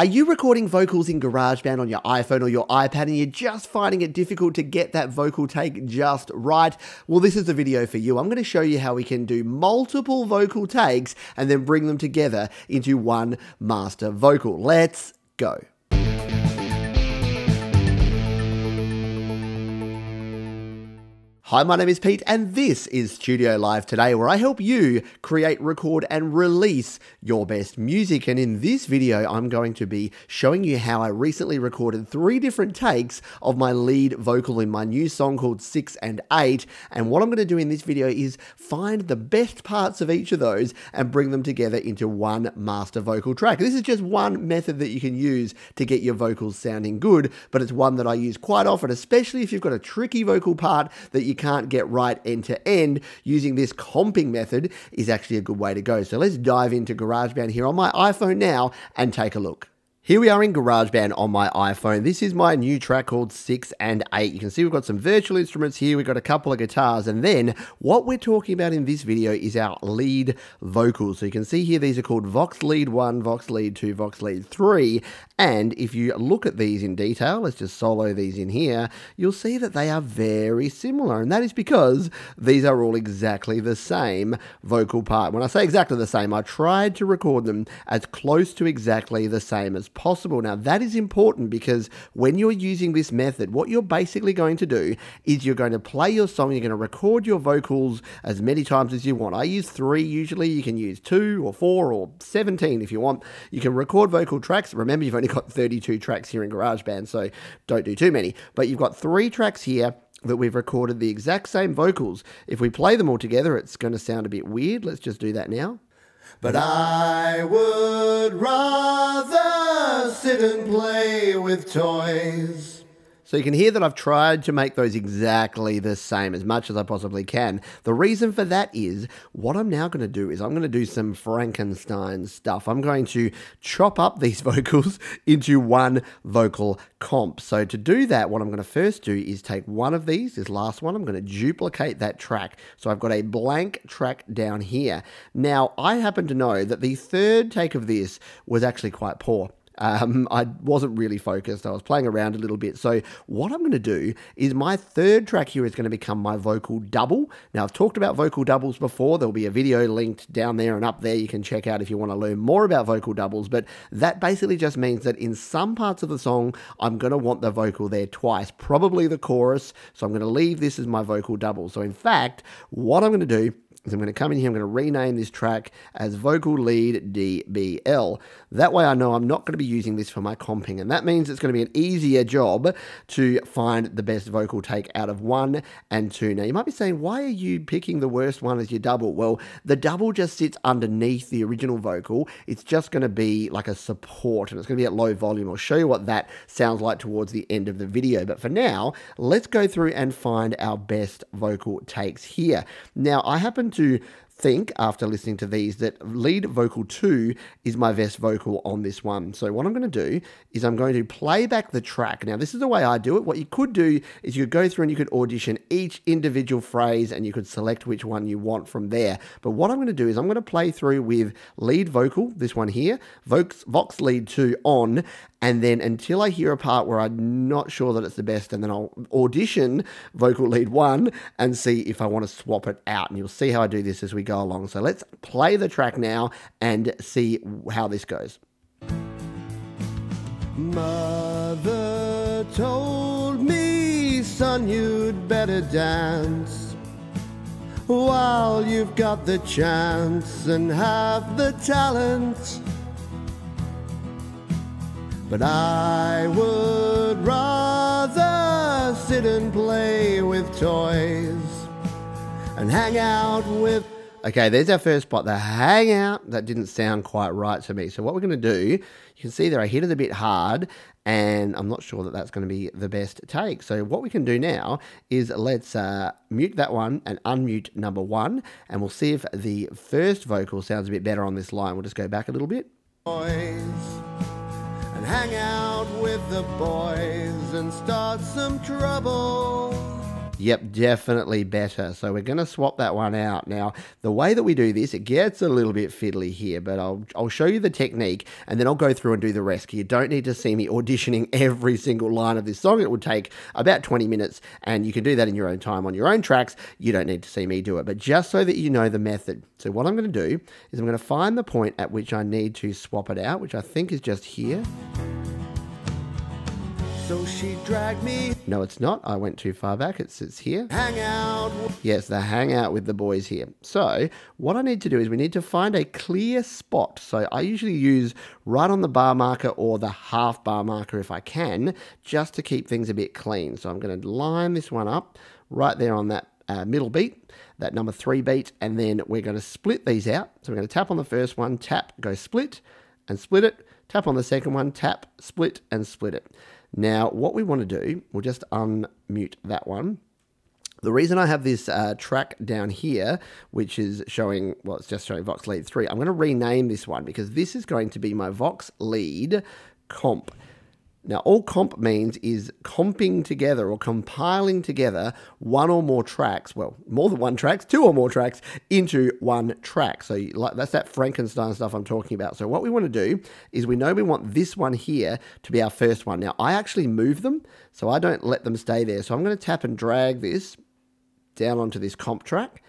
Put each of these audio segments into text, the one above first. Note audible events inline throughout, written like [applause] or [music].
Are you recording vocals in GarageBand on your iPhone or your iPad and you're just finding it difficult to get that vocal take just right? Well, this is the video for you. I'm going to show you how we can do multiple vocal takes and then bring them together into one master vocal. Let's go. Hi, my name is Pete, and this is Studio Live today, where I help you create, record, and release your best music. And in this video, I'm going to be showing you how I recently recorded three different takes of my lead vocal in my new song called Six and Eight. And what I'm going to do in this video is find the best parts of each of those and bring them together into one master vocal track. This is just one method that you can use to get your vocals sounding good, but it's one that I use quite often, especially if you've got a tricky vocal part that you can't get right end to end, using this comping method is actually a good way to go. So let's dive into GarageBand here on my iPhone now and take a look. Here we are in GarageBand on my iPhone. This is my new track called 6 and 8. You can see we've got some virtual instruments here, we've got a couple of guitars, and then what we're talking about in this video is our lead vocals. So you can see here these are called Vox Lead 1, Vox Lead 2, Vox Lead 3, and if you look at these in detail, let's just solo these in here, you'll see that they are very similar, and that is because these are all exactly the same vocal part. When I say exactly the same, I tried to record them as close to exactly the same as possible. Now, that is important because when you're using this method, what you're basically going to do is you're going to play your song, you're going to record your vocals as many times as you want. I use three usually, you can use two or four or 17 if you want. You can record vocal tracks. Remember, you've only got 32 tracks here in GarageBand, so don't do too many. But you've got three tracks here that we've recorded the exact same vocals. If we play them all together, it's going to sound a bit weird. Let's just do that now. But I would rather sit and play with toys. So you can hear that I've tried to make those exactly the same as much as I possibly can. The reason for that is what I'm now going to do is I'm going to do some Frankenstein stuff. I'm going to chop up these [laughs] vocals into one vocal comp. So to do that, what I'm going to first do is take one of these, this last one, I'm going to duplicate that track. So I've got a blank track down here. Now, I happen to know that the third take of this was actually quite poor. Um, I wasn't really focused. I was playing around a little bit. So what I'm going to do is my third track here is going to become my vocal double. Now I've talked about vocal doubles before. There'll be a video linked down there and up there you can check out if you want to learn more about vocal doubles. But that basically just means that in some parts of the song, I'm going to want the vocal there twice, probably the chorus. So I'm going to leave this as my vocal double. So in fact, what I'm going to do I'm going to come in here, I'm going to rename this track as Vocal Lead DBL. That way I know I'm not going to be using this for my comping, and that means it's going to be an easier job to find the best vocal take out of one and two. Now, you might be saying, why are you picking the worst one as your double? Well, the double just sits underneath the original vocal. It's just going to be like a support, and it's going to be at low volume. I'll show you what that sounds like towards the end of the video. But for now, let's go through and find our best vocal takes here. Now, I happen to think after listening to these that lead vocal 2 is my best vocal on this one. So what I'm going to do is I'm going to play back the track. Now this is the way I do it. What you could do is you could go through and you could audition each individual phrase and you could select which one you want from there. But what I'm going to do is I'm going to play through with lead vocal, this one here, Vox, Vox lead 2 on, and then until I hear a part where I'm not sure that it's the best, and then I'll audition vocal lead one and see if I want to swap it out. And you'll see how I do this as we go along. So let's play the track now and see how this goes. Mother told me, son, you'd better dance while you've got the chance and have the talent. But I would rather sit and play with toys and hang out with. Okay, there's our first spot. The hangout that didn't sound quite right to me. So what we're going to do, you can see there I hit it a bit hard, and I'm not sure that that's going to be the best take. So what we can do now is let's uh, mute that one and unmute number one, and we'll see if the first vocal sounds a bit better on this line. We'll just go back a little bit. Boys hang out with the boys and start some trouble. Yep, definitely better. So we're going to swap that one out. Now, the way that we do this, it gets a little bit fiddly here, but I'll, I'll show you the technique and then I'll go through and do the rest. You don't need to see me auditioning [laughs] every single line of this song. It would take about 20 minutes and you can do that in your own time on your own tracks. You don't need to see me do it, but just so that you know the method. So what I'm going to do is I'm going to find the point at which I need to swap it out, which I think is just here. So she dragged me. No, it's not. I went too far back. It sits here. Hang out. Yes, the hang out with the boys here. So what I need to do is we need to find a clear spot. So I usually use right on the bar marker or the half bar marker if I can, just to keep things a bit clean. So I'm going to line this one up right there on that uh, middle beat, that number three beat, and then we're going to split these out. So we're going to tap on the first one, tap, go split, and split it. Tap on the second one, tap, split, and split it. Now, what we want to do, we'll just unmute that one. The reason I have this uh, track down here, which is showing, well, it's just showing Vox Lead 3, I'm going to rename this one because this is going to be my Vox Lead comp. Now, all comp means is comping together or compiling together one or more tracks, well, more than one tracks, two or more tracks into one track. So that's that Frankenstein stuff I'm talking about. So what we want to do is we know we want this one here to be our first one. Now, I actually move them, so I don't let them stay there. So I'm going to tap and drag this down onto this comp track.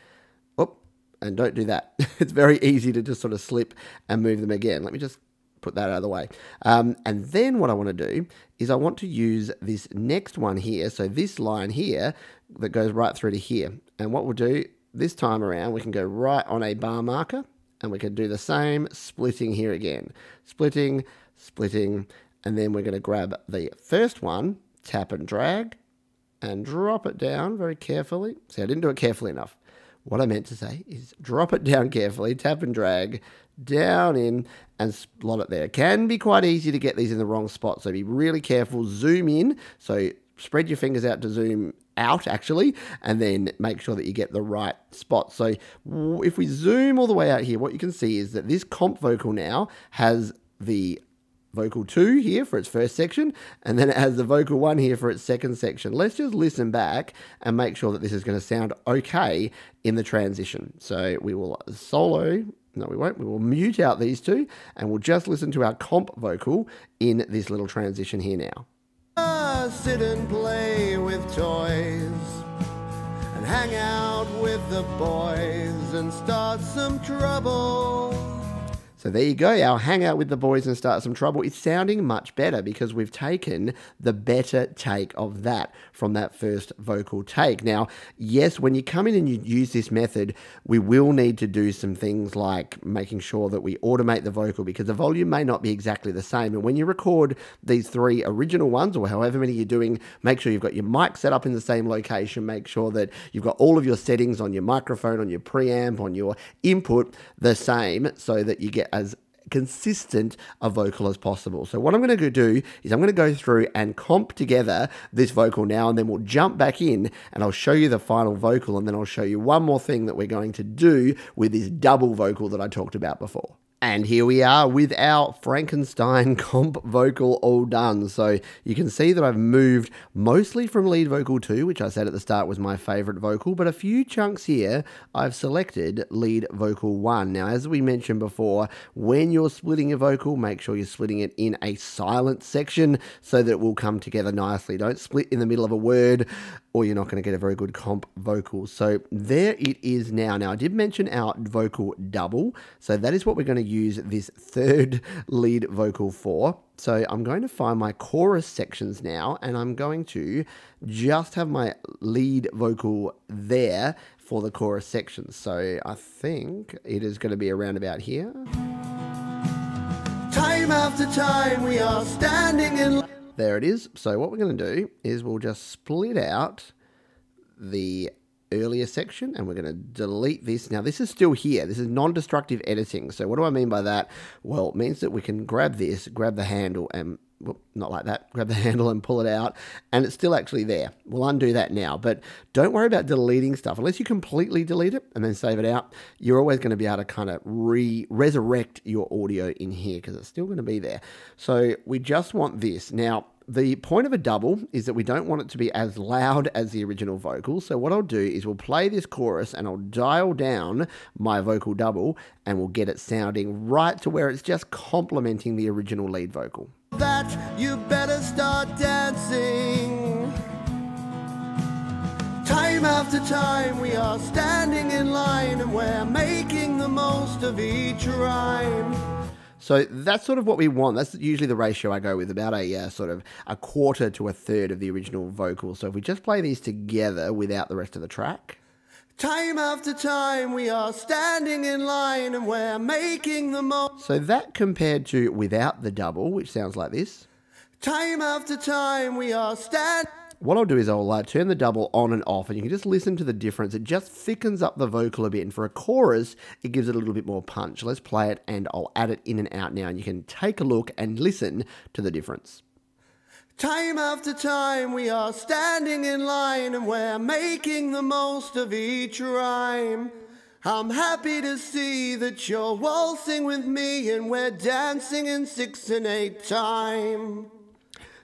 Oh, and don't do that. [laughs] it's very easy to just sort of slip and move them again. Let me just put that out of the way. Um, and then what I want to do is I want to use this next one here. So this line here that goes right through to here. And what we'll do this time around, we can go right on a bar marker and we can do the same splitting here again. Splitting, splitting, and then we're going to grab the first one, tap and drag, and drop it down very carefully. See, I didn't do it carefully enough. What I meant to say is drop it down carefully, tap and drag, down in and slot it there. It can be quite easy to get these in the wrong spot, so be really careful. Zoom in, so spread your fingers out to zoom out actually, and then make sure that you get the right spot. So if we zoom all the way out here, what you can see is that this comp vocal now has the vocal 2 here for its first section, and then it has the vocal 1 here for its second section. Let's just listen back and make sure that this is going to sound okay in the transition. So we will solo no, we won't. We will mute out these two and we'll just listen to our comp vocal in this little transition here now. Uh, sit and play with toys and hang out with the boys and start some trouble. So there you go, our hangout with the boys and start some trouble. It's sounding much better because we've taken the better take of that from that first vocal take. Now, yes, when you come in and you use this method, we will need to do some things like making sure that we automate the vocal because the volume may not be exactly the same. And when you record these three original ones or however many you're doing, make sure you've got your mic set up in the same location. Make sure that you've got all of your settings on your microphone, on your preamp, on your input the same so that you get as consistent a vocal as possible. So what I'm going to do is I'm going to go through and comp together this vocal now and then we'll jump back in and I'll show you the final vocal and then I'll show you one more thing that we're going to do with this double vocal that I talked about before. And here we are with our Frankenstein [laughs] comp vocal all done. So you can see that I've moved mostly from lead vocal 2, which I said at the start was my favorite vocal, but a few chunks here I've selected lead vocal 1. Now, as we mentioned before, when you're splitting a vocal, make sure you're splitting it in a silent section so that it will come together nicely. Don't split in the middle of a word or you're not going to get a very good comp vocal. So there it is now. Now, I did mention our vocal double. So that is what we're going to use this third lead vocal for. So I'm going to find my chorus sections now, and I'm going to just have my lead vocal there for the chorus sections. So I think it is going to be around about here. Time after time we are standing in there it is. So what we're going to do is we'll just split out the earlier section and we're going to delete this. Now this is still here. This is non-destructive editing. So what do I mean by that? Well, it means that we can grab this, grab the handle and well, not like that, grab the [laughs] handle and pull it out, and it's still actually there. We'll undo that now, but don't worry about deleting stuff. Unless you completely delete it and then save it out, you're always going to be able to kind of re resurrect your audio in here because it's still going to be there. So we just want this. Now, the point of a double is that we don't want it to be as loud as the original vocal. So what I'll do is we'll play this chorus and I'll dial down my vocal double and we'll get it sounding right to where it's just complementing the original lead vocal. That you better start dancing. Time after time we are standing in line and we're making the most of each rhyme. So that's sort of what we want. That's usually the ratio I go with, about a uh, sort of a quarter to a third of the original vocal. So if we just play these together without the rest of the track. Time after time we are standing in line and we're making the most. So that compared to without the double, which sounds like this. Time after time we are standing what I'll do is I'll turn the double on and off and you can just listen to the difference. It just thickens up the vocal a bit and for a chorus it gives it a little bit more punch. Let's play it and I'll add it in and out now and you can take a look and listen to the difference. Time after time we are standing in line and we're making the most of each rhyme. I'm happy to see that you're waltzing with me and we're dancing in six and eight time.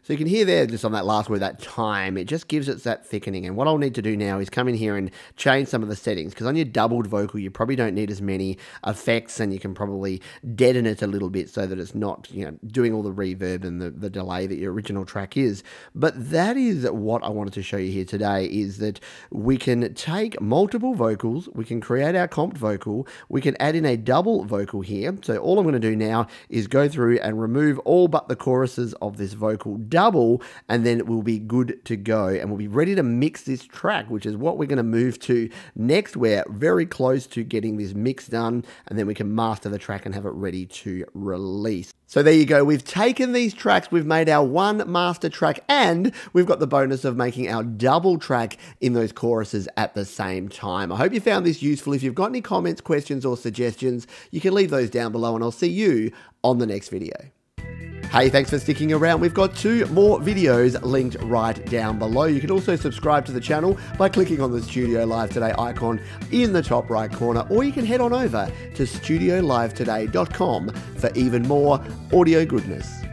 So you can hear there, just on that last word, that time, it just gives it that thickening. And what I'll need to do now is come in here and change some of the settings, because on your doubled vocal, you probably don't need as many effects, and you can probably deaden it a little bit so that it's not, you know, doing all the reverb and the, the delay that your original track is. But that is what I wanted to show you here today, is that we can take multiple vocals, we can create our comped vocal, we can add in a double vocal here. So all I'm going to do now is go through and remove all but the choruses of this vocal double, and then we'll be good to go. And we'll be ready to mix this track, which is what we're going to move to next. We're very close to getting this mix done, and then we can master the track and have it ready to release. So there you go. We've taken these tracks, we've made our one master track, and we've got the bonus of making our double track in those choruses at the same time. I hope you found this useful. If you've got any comments, questions, or suggestions, you can leave those down below, and I'll see you on the next video. Hey, thanks for sticking around. We've got two more videos linked right down below. You can also subscribe to the channel by clicking on the Studio Live Today icon in the top right corner, or you can head on over to studiolivetoday.com for even more audio goodness.